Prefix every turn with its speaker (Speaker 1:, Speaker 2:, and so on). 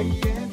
Speaker 1: yeah.